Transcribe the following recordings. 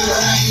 Kai!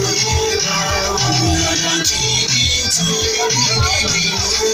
you.